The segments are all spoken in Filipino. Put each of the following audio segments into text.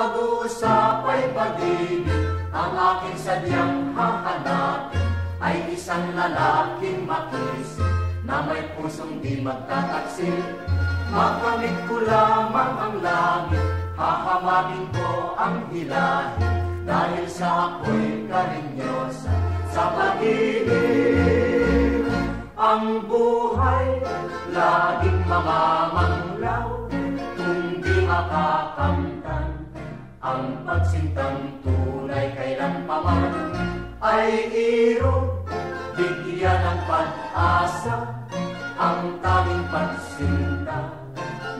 pag-uusap ay pag-ibig, ang aking sadyang hahanapin ay isang lalaking makisip na may pusong di magtataksil. Makamit ko lamang ang langit, hahamakin ko ang hilahin, dahil sa ako'y karinyosa sa pag-ibig. Ang buhay laging mamamanglaw kung di makakamtan ang pagsintang tunay kailan pa man ay iro bigyan ng pag-asa ang tanging pagsinta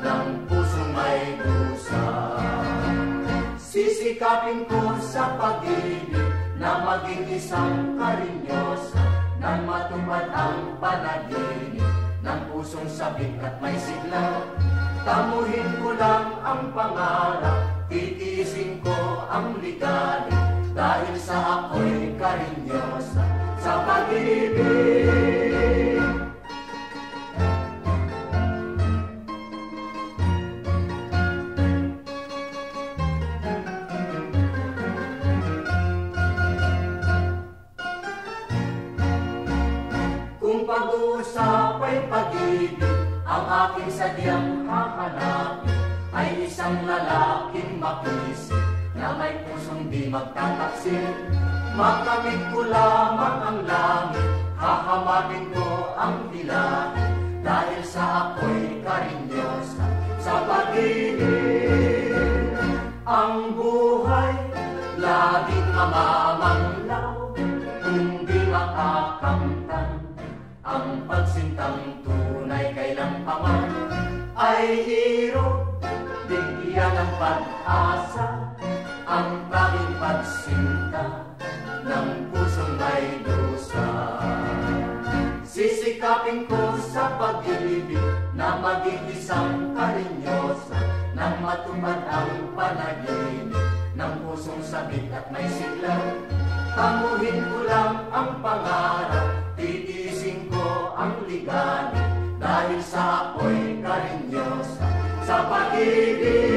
ng pusong may dusa. Sisikapin ko sa pag-ibig na maging isang karinyosa nang matupad ang panaginip ng pusong sabik at may sigla. Tamuhin ko lang ang pangarap, ang ligali, dahil sa ako'y karinyosa sa pag-ibig. Kung pag-uusap ay ang aking sadyang hahanapin ay isang lalaking makisip na may pusong di magtataksil. Makamit ko lamang ang langit, hahamakin ko ang bilahin, dahil sa ako'y karinyosa sa pag-ibig. Ang buhay laging mamamanglaw kung di makakamtan ang pagsintang tunay kailang paman ay hiro bigyan ng pag-asa ang tanging pagsinta ng pusong may dusa. Sisikapin ko sa pag-ibig na maging isang karinyosa nang matupad ang panaginip ng pusong sabik at may siglaw. Tamuhin ko lang ang pangarap, titiisin ko ang ligani dahil sa apoy karinyosa sa pag-ibig.